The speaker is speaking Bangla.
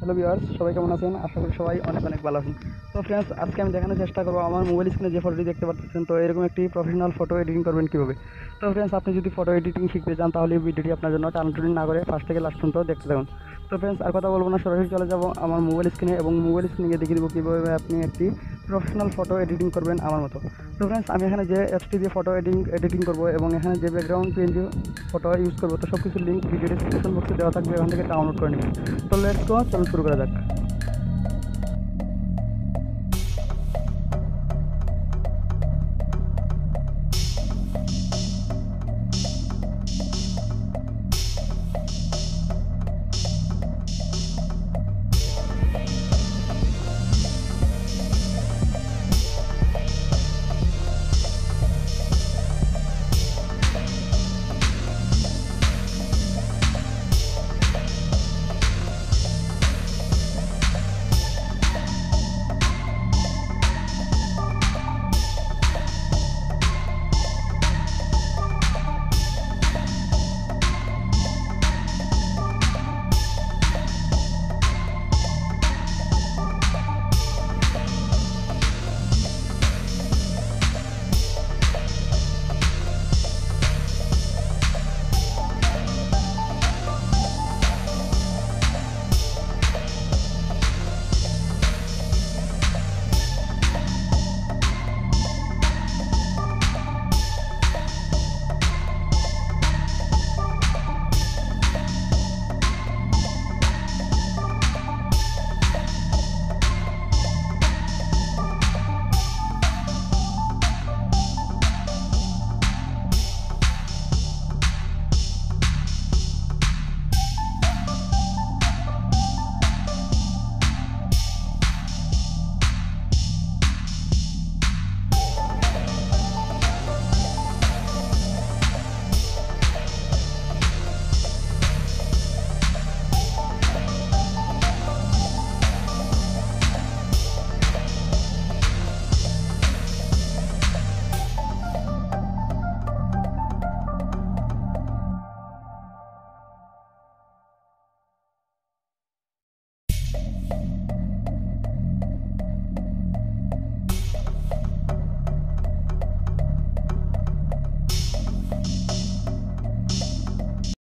হ্যালো ভিউয়ার্স সবাই কেমন আছেন? আশা করি সবাই অনেক অনেক ভালো আছেন। তো ফ্রেন্ডস আজকে আমি দেখানোর চেষ্টা করব আমার মোবাইল স্ক্রিনে যে ফটোটি দেখতে পাচ্ছেন তো এরকম একটি প্রফেশনাল ফটো এডিটিং করবেন কীভাবে? তো ফ্রেন্ডস আপনি যদি ফটো এডিটিং শিখতে চান, তাহলে ভিডিওটি আপনার জন্য টানটুনি না করে ফার্স্ট থেকে লাস্ট পর্যন্ত দেখতে থাকুন। তো ফ্রেন্ডস আর কথা বলব না, সরাসরি চলে যাব আমার মোবাইল স্ক্রিনে এবং মোবাইল স্ক্রিনে গিয়ে দেখিয়ে দেবো কীভাবে আপনি একটি প্রফেশনাল ফটো এডিটিং করবেন আমার মতো। তো ফ্রেন্ডস আমি এখানে যে অ্যাপসটি দিয়ে ফটো এডিং এডিটিং করব এবং এখানে যে ব্যাকগ্রাউন্ড পেন দিয়ে ফটো ইউজ করব, তো সব কিছু লিঙ্ক ভিডিও ডিসক্রিপশন বক্সে দেওয়া থাকবে, এখান থেকে ডাউনলোড করে নেবেন। তো লেটস গো চলুন শুরু করা যাক।